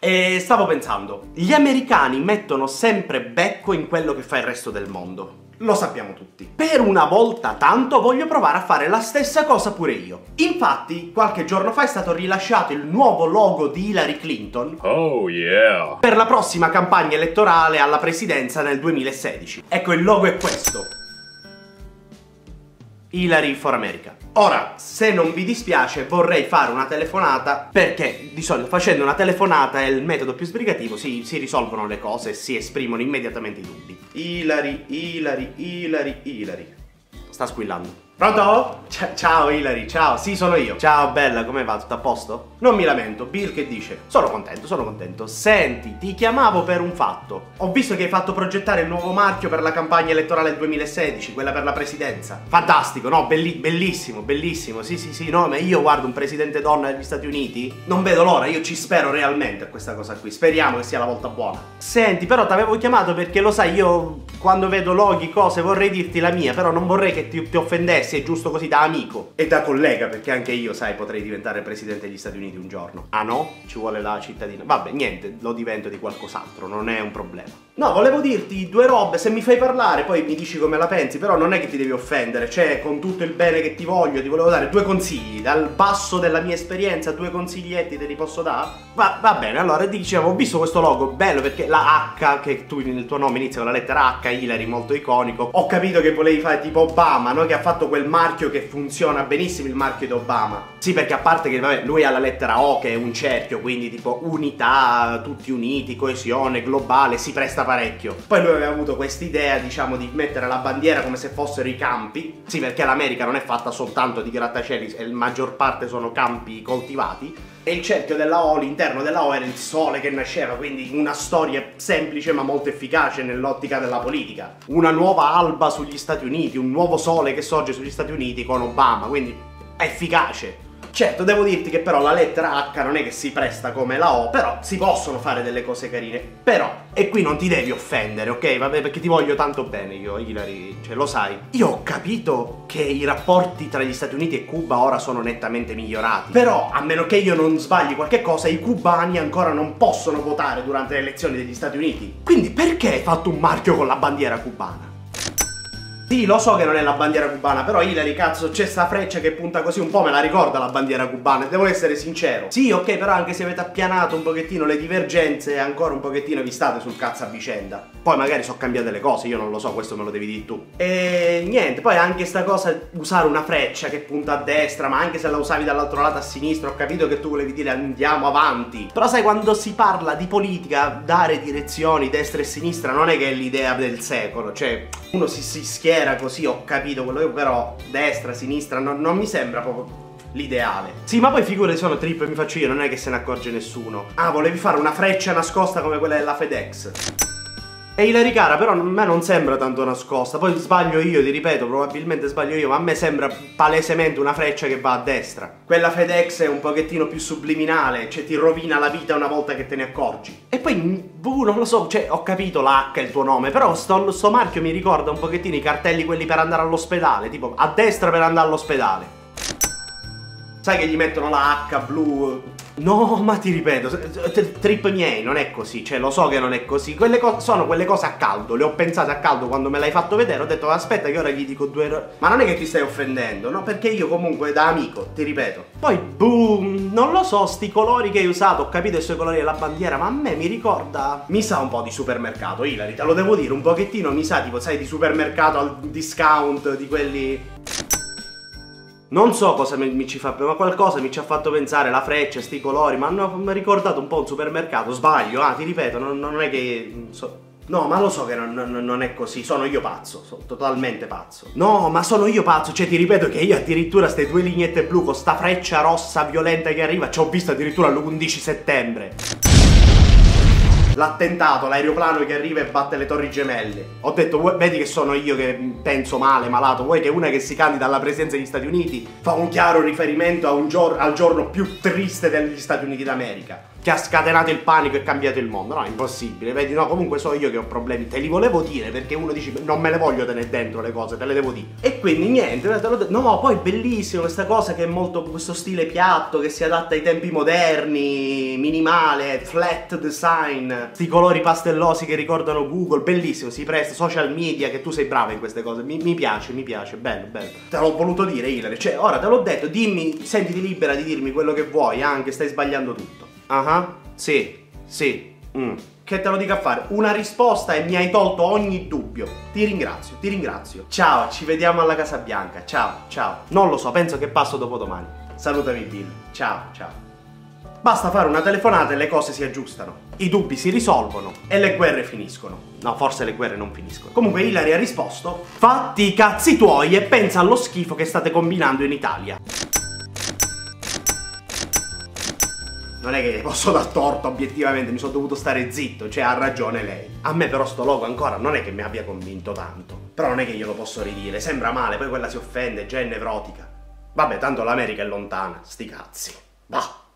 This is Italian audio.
E stavo pensando, gli americani mettono sempre becco in quello che fa il resto del mondo. Lo sappiamo tutti. Per una volta tanto voglio provare a fare la stessa cosa pure io. Infatti, qualche giorno fa è stato rilasciato il nuovo logo di Hillary Clinton. Oh yeah. Per la prossima campagna elettorale alla presidenza nel 2016. Ecco, il logo è questo. Hillary for America. Ora, se non vi dispiace, vorrei fare una telefonata perché di solito facendo una telefonata è il metodo più sbrigativo, si, si risolvono le cose si esprimono immediatamente i dubbi. Hillary, Hillary, Hillary, Hillary. Sta squillando. Pronto? C- ciao Hilary, ciao, sì sono io. Ciao bella, come va? Tutto a posto? Non mi lamento, Bill che dice? Sono contento, sono contento. Senti, ti chiamavo per un fatto. Ho visto che hai fatto progettare il nuovo marchio per la campagna elettorale del 2016, quella per la presidenza. Fantastico, no? Belli- bellissimo, bellissimo. Sì, sì, sì, no, ma io guardo un presidente donna degli Stati Uniti. Non vedo l'ora, io ci spero realmente a questa cosa qui. Speriamo che sia la volta buona. Senti, però ti avevo chiamato perché lo sai, io quando vedo loghi, cose, vorrei dirti la mia, però non vorrei che ti, ti offendessi se è giusto così da amico e da collega, perché anche io, sai, potrei diventare presidente degli Stati Uniti un giorno. Ah no? Ci vuole la cittadina. Vabbè, niente, lo divento di qualcos'altro, non è un problema. No, volevo dirti due robe, se mi fai parlare poi mi dici come la pensi, però non è che ti devi offendere, cioè con tutto il bene che ti voglio ti volevo dare due consigli, dal basso della mia esperienza due consiglietti te li posso dare? Va, va bene, allora dicevo, ho visto questo logo bello perché la H, che tu nel tuo nome inizia con la lettera H, Hillary, molto iconico, ho capito che volevi fare tipo Obama, no? Che ha fatto quel marchio che funziona benissimo il marchio di Obama. Sì, perché a parte che vabbè, lui ha la lettera O che è un cerchio, quindi tipo unità, tutti uniti, coesione globale, si presta parecchio. Poi lui aveva avuto quest'idea, diciamo, di mettere la bandiera come se fossero i campi. Sì, perché l'America non è fatta soltanto di grattacieli, la maggior parte sono campi coltivati. E il cerchio della O, l'interno della O era il sole che nasceva, quindi una storia semplice ma molto efficace nell'ottica della politica. Una nuova alba sugli Stati Uniti, un nuovo sole che sorge sugli Stati Uniti con Obama, quindi efficace. Certo, devo dirti che però la lettera H non è che si presta come la O, però si possono fare delle cose carine. Però, e qui non ti devi offendere, ok? Vabbè, perché ti voglio tanto bene io, Hilary, cioè lo sai. Io ho capito che i rapporti tra gli Stati Uniti e Cuba ora sono nettamente migliorati. Però, a meno che io non sbagli qualche cosa, i cubani ancora non possono votare durante le elezioni degli Stati Uniti. Quindi perché hai fatto un marchio con la bandiera cubana? Sì, lo so che non è la bandiera cubana, però Hilary, cazzo, c'è sta freccia che punta così un po' me la ricorda la bandiera cubana, devo essere sincero. Sì, ok, però anche se avete appianato un pochettino le divergenze, ancora un pochettino vi state sul cazzo a vicenda. Poi magari so cambiate le cose, io non lo so, questo me lo devi dire tu. E niente, poi anche sta cosa, usare una freccia che punta a destra, ma anche se la usavi dall'altro lato a sinistra, ho capito che tu volevi dire andiamo avanti. Però sai, quando si parla di politica, dare direzioni destra e sinistra non è che è l'idea del secolo, cioè uno si, si schiera era così, ho capito quello che però destra, sinistra, non, non mi sembra proprio l'ideale. Sì, ma poi figure sono trip mi faccio io, non è che se ne accorge nessuno. Ah, volevi fare una freccia nascosta come quella della FedEx. E Hilary Cara però a me non sembra tanto nascosta, poi sbaglio io, ti ripeto, probabilmente sbaglio io, ma a me sembra palesemente una freccia che va a destra. Quella FedEx è un pochettino più subliminale, cioè ti rovina la vita una volta che te ne accorgi. E poi, boh, non lo so, cioè ho capito l'H è il tuo nome, però sto, sto marchio mi ricorda un pochettino i cartelli quelli per andare all'ospedale, tipo a destra per andare all'ospedale. Sai che gli mettono la H blu No, ma ti ripeto, trip miei, non è così, cioè lo so che non è così. Quelle sono quelle cose a caldo, le ho pensate a caldo quando me l'hai fatto vedere, ho detto aspetta che ora gli dico due errori. Ma non è che ti stai offendendo, no? Perché io comunque da amico, ti ripeto. Poi, boom, non lo so, sti colori che hai usato, ho capito i suoi colori della bandiera, ma a me mi ricorda... Mi sa un po' di supermercato, Hilary, te lo devo dire, un pochettino mi sa tipo, sai, di supermercato al discount, di quelli... Non so cosa mi, mi, ci fa, ma qualcosa mi ci ha fatto pensare, la freccia, sti colori, ma hanno, ricordato un po' un supermercato, sbaglio, ah ti ripeto, non, non è che... So, no, ma lo so che non, non, non, è così, sono io pazzo, sono totalmente pazzo. No, ma sono io pazzo, cioè ti ripeto che io addirittura queste due lineette blu con sta freccia rossa violenta che arriva, ci ho visto addirittura l'11 settembre l'attentato, l'aeroplano che arriva e batte le torri gemelle. Ho detto, vedi che sono io che penso male, malato, vuoi che una che si candida alla presidenza degli Stati Uniti fa un chiaro riferimento un gior al giorno più triste degli Stati Uniti d'America. Che ha scatenato il panico e cambiato il mondo. No, è impossibile. Vedi, no, comunque so io che ho problemi. Te li volevo dire perché uno dice non me le voglio tenere dentro le cose, te le devo dire. E quindi niente. No, poi bellissimo questa cosa che è molto questo stile piatto che si adatta ai tempi moderni, minimale, flat design, sti colori pastellosi che ricordano Google, bellissimo, si presta, social media, che tu sei brava in queste cose. Mi, mi piace, mi piace, bello, bello. Te l'ho voluto dire, Hilary. Cioè, ora te l'ho detto, dimmi, sentiti libera di dirmi quello che vuoi, anche stai sbagliando tutto. Ah, -huh. sì, sì. Mm. Che te lo dica a fare? Una risposta e mi hai tolto ogni dubbio. Ti ringrazio, ti ringrazio. Ciao, ci vediamo alla Casa Bianca. Ciao, ciao. Non lo so, penso che passo dopo domani. Salutami Bill. Ciao, ciao. Basta fare una telefonata e le cose si aggiustano. I dubbi si risolvono e le guerre finiscono. No, forse le guerre non finiscono. Comunque Hilary ha risposto: Fatti i cazzi tuoi e pensa allo schifo che state combinando in Italia. Non è che le posso dar torto obiettivamente, mi sono dovuto stare zitto, cioè ha ragione lei. A me però sto logo ancora non è che mi abbia convinto tanto. Però non è che io lo posso ridire, sembra male, poi quella si offende, già è nevrotica. Vabbè, tanto l'America è lontana, sti cazzi. Bah.